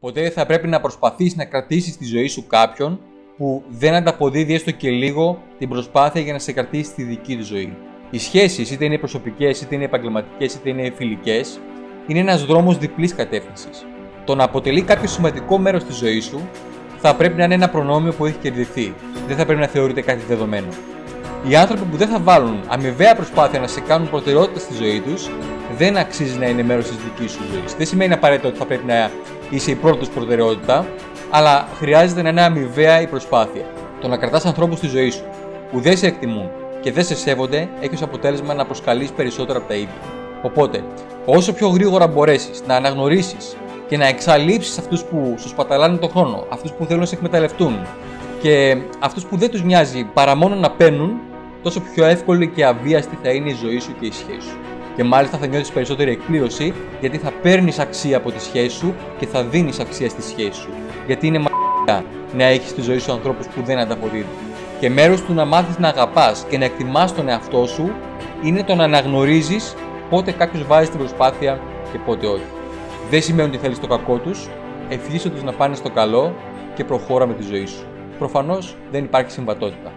Ποτέ δεν θα πρέπει να προσπαθείς να κρατήσεις τη ζωή σου κάποιον που δεν ανταποδίδει έστω και λίγο την προσπάθεια για να σε κρατήσει στη δική του ζωή. Οι σχέσεις, είτε είναι προσωπικές, είτε είναι επαγγελματικές, είτε είναι φιλικές, είναι ένας δρόμος διπλής κατεύθυνσης. Το να αποτελεί κάποιο σημαντικό μέρος της ζωής σου θα πρέπει να είναι ένα προνόμιο που έχει κερδιθεί. Δεν θα πρέπει να θεωρείται κάτι δεδομένο. Οι άνθρωποι που δεν θα βάλουν αμοιβαία προσπάθεια να σε κάνουν προτεραιότητα στη ζωή τους, δεν αξίζει να είναι μέρος της δικής σου ζωής. Δεν σημαίνει απαραίτητο ότι θα πρέπει να είσαι η πρώτη τους προτεραιότητα, αλλά χρειάζεται να είναι αμοιβαία η προσπάθεια. Το να κρατάς ανθρώπους στη ζωή σου που δεν σε εκτιμούν και δεν σε σέβονται έχεις ω αποτέλεσμα να προσκαλείς περισσότερα από τα ίδια. Οπότε, όσο πιο γρήγορα μπορέσεις να αναγνωρίσεις και να εξαλείψεις αυτούς που σου σπαταλάνε τον χρόνο, αυτούς που θέλουν να σε εκμεταλλευτούν και αυτούς που δεν τους νοιάζει παρά μόνο να παίρνουν, τόσο πιο εύκολη και αβίαστη θα είναι η ζωή σου και η σχέση σου. Και μάλιστα θα νιώθεις περισσότερη εκπλήρωση γιατί θα παίρνεις αξία από τη σχέση σου και θα δίνεις αξία στη σχέση σου. Γιατί είναι μαγικά να έχεις στη ζωή σου ανθρώπους που δεν ανταποδίδουν. Και μέρος του να μάθεις να αγαπάς και να εκτιμάς τον εαυτό σου είναι το να αναγνωρίζεις πότε κάποιος βάζει την προσπάθεια και πότε όχι. Δεν σημαίνει ότι θέλεις το κακό τους, ευχήσου τους να πάνε στο καλό και προχώρα με τη ζωή σου. Προφανώς δεν υπάρχει συμβατότητα.